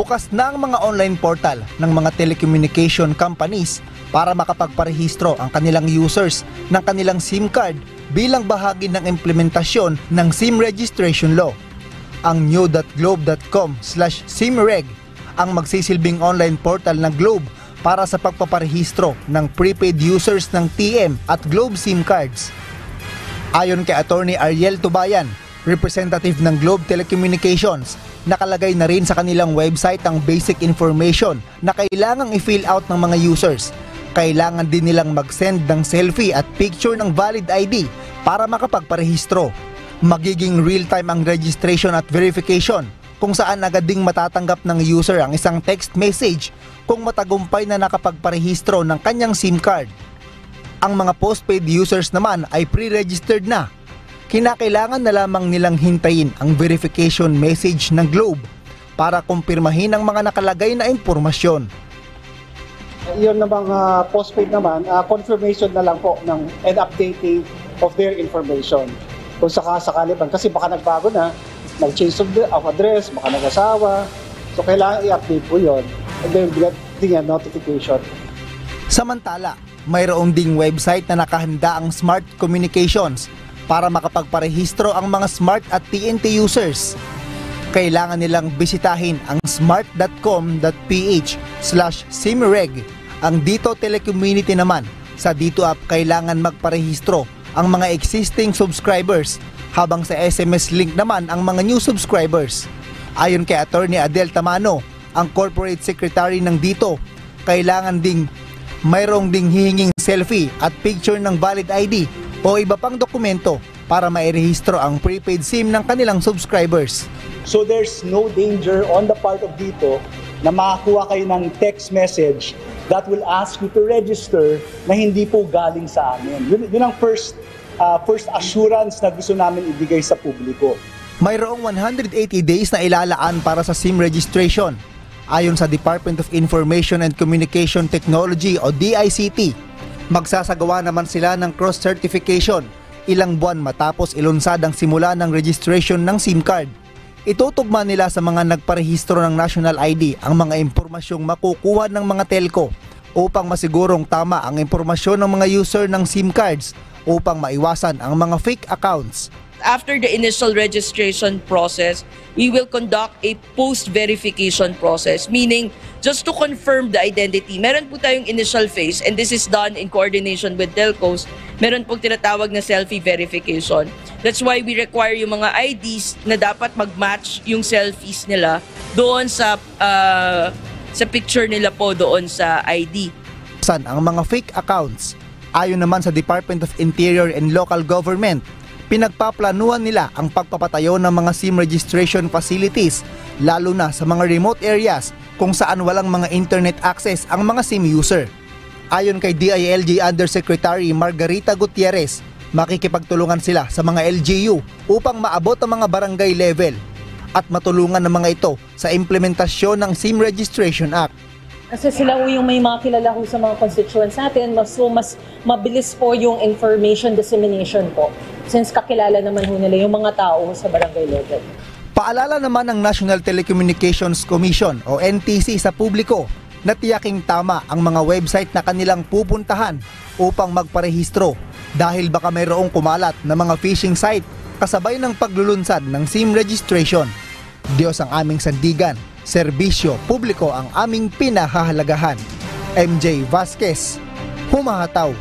Bukas na ang mga online portal ng mga telecommunication companies para makapagparehistro ang kanilang users ng kanilang SIM card bilang bahagi ng implementasyon ng SIM registration law. Ang new.globe.com slash simreg ang magsisilbing online portal ng Globe para sa pagpaparehistro ng prepaid users ng TM at Globe SIM cards. Ayon kay Attorney Ariel Tubayan, representative ng Globe Telecommunications, nakalagay na rin sa kanilang website ang basic information na kailangang i-fill out ng mga users. Kailangan din nilang mag-send ng selfie at picture ng valid ID para makapagparehistro. Magiging real-time ang registration at verification kung saan agad ding matatanggap ng user ang isang text message kung matagumpay na nakapagparehistro ng kanyang SIM card. Ang mga postpaid users naman ay pre-registered na. Kinakailangan na lamang nilang hintayin ang verification message ng Globe para kumpirmahin ang mga nakalagay na impormasyon. Yun namang uh, postpaid naman, uh, confirmation na lang po ng and updating of their information. Kung sakasakali man, kasi baka nagbago na, nag-change of, of address, baka nag-asawa. So kailangan i-update po yun. And then bigyan notification. Samantala, mayroong ding website na nakahanda ang Smart Communications para makapagparehistro ang mga smart at TNT users. Kailangan nilang bisitahin ang smart.com.ph slash simreg. Ang Dito Telecommunity naman, sa Dito app kailangan magparehistro ang mga existing subscribers habang sa SMS link naman ang mga new subscribers. Ayon kay Attorney Adel Tamano, ang corporate secretary ng Dito, kailangan ding mayroong ding hihinging selfie at picture ng valid ID o iba pang dokumento para mairehistro ang prepaid SIM ng kanilang subscribers. So there's no danger on the part of dito na makakuha kayo ng text message that will ask you to register na hindi po galing sa amin. Yun, yun ang first, uh, first assurance na gusto namin ibigay sa publiko. Mayroong 180 days na ilalaan para sa SIM registration. Ayon sa Department of Information and Communication Technology o DICT, magsasagawa naman sila ng cross-certification ilang buwan matapos ilunsad ang simula ng registration ng SIM card. Itutugma nila sa mga nagparehistro ng national ID ang mga impormasyong makukuha ng mga telco upang masigurong tama ang impormasyon ng mga user ng SIM cards upang maiwasan ang mga fake accounts after the initial registration process, we will conduct a post-verification process, meaning just to confirm the identity. Meron po tayong initial phase and this is done in coordination with telcos. Meron pong tinatawag na selfie verification. That's why we require yung mga IDs na dapat mag-match yung selfies nila doon sa uh, sa picture nila po doon sa ID. San ang mga fake accounts? Ayon naman sa Department of Interior and Local Government, pinagpaplanuhan nila ang pagpapatayo ng mga SIM registration facilities lalo na sa mga remote areas kung saan walang mga internet access ang mga SIM user. Ayon kay DILG Undersecretary Margarita Gutierrez, makikipagtulungan sila sa mga LGU upang maabot ang mga barangay level at matulungan ng mga ito sa implementasyon ng SIM Registration Act. Kasi sila po yung may mga kilala ho sa mga constituents natin, mas, mas mabilis po yung information dissemination po. Since kakilala naman ho nila yung mga tao sa barangay level. Paalala naman ng National Telecommunications Commission o NTC sa publiko na tiyaking tama ang mga website na kanilang pupuntahan upang magparehistro dahil baka mayroong kumalat na mga phishing site kasabay ng paglulunsad ng SIM registration. Diyos ang aming sandigan serbisyo publiko ang aming pinahahalagahan. MJ Vasquez, humahataw